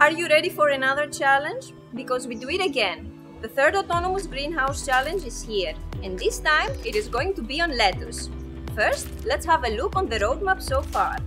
Are you ready for another challenge? Because we do it again. The third autonomous greenhouse challenge is here, and this time it is going to be on lettuce. First, let's have a look on the roadmap so far.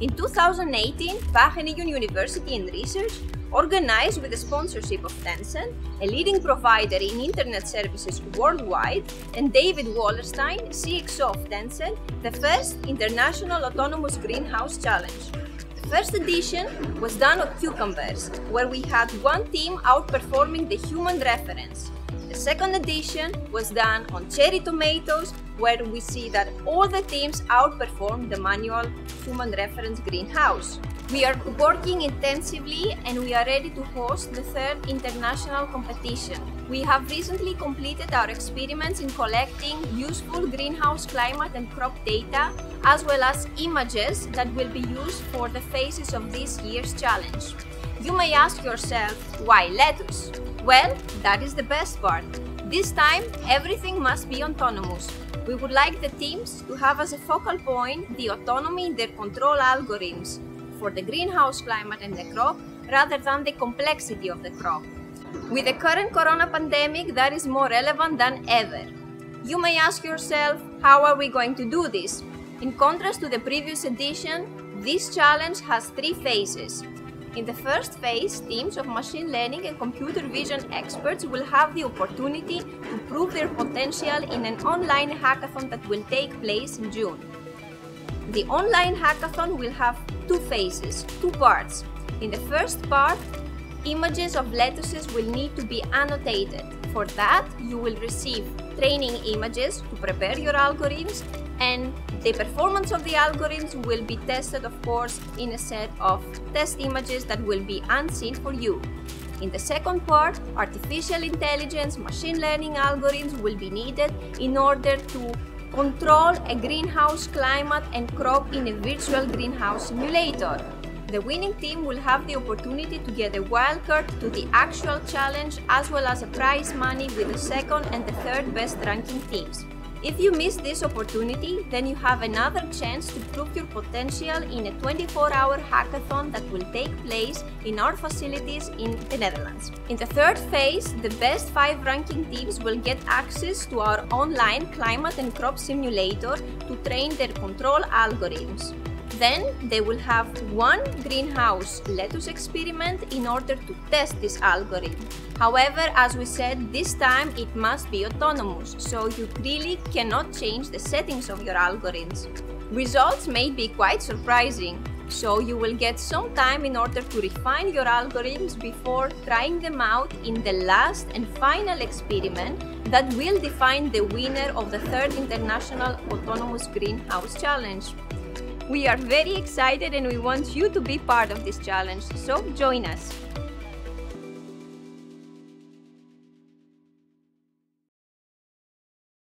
In 2018, Wageningen University and Research organized with the sponsorship of Tencent, a leading provider in internet services worldwide, and David Wallerstein, CXO of Tencent, the first international autonomous greenhouse challenge. First edition was done on cucumbers, where we had one team outperforming the human reference. The second edition was done on cherry tomatoes, where we see that all the teams outperformed the manual human reference greenhouse. We are working intensively and we are ready to host the third international competition. We have recently completed our experiments in collecting useful greenhouse climate and crop data, as well as images that will be used for the phases of this year's challenge. You may ask yourself, why lettuce? Well, that is the best part. This time, everything must be autonomous. We would like the teams to have as a focal point the autonomy in their control algorithms for the greenhouse climate and the crop rather than the complexity of the crop. With the current corona pandemic, that is more relevant than ever. You may ask yourself, how are we going to do this? In contrast to the previous edition, this challenge has three phases. In the first phase, teams of machine learning and computer vision experts will have the opportunity to prove their potential in an online hackathon that will take place in June. The online hackathon will have two phases, two parts. In the first part, images of lettuces will need to be annotated. For that, you will receive training images to prepare your algorithms and the performance of the algorithms will be tested of course in a set of test images that will be unseen for you. In the second part, artificial intelligence, machine learning algorithms will be needed in order to control a greenhouse climate and crop in a virtual greenhouse simulator. The winning team will have the opportunity to get a wildcard to the actual challenge as well as a prize money with the second and the third best ranking teams. If you miss this opportunity, then you have another chance to prove your potential in a 24-hour hackathon that will take place in our facilities in the Netherlands. In the third phase, the best 5 ranking teams will get access to our online climate and crop simulator to train their control algorithms. Then they will have one greenhouse lettuce experiment in order to test this algorithm. However, as we said, this time it must be autonomous, so you really cannot change the settings of your algorithms. Results may be quite surprising, so you will get some time in order to refine your algorithms before trying them out in the last and final experiment that will define the winner of the third International Autonomous Greenhouse Challenge. We are very excited and we want you to be part of this challenge, so join us.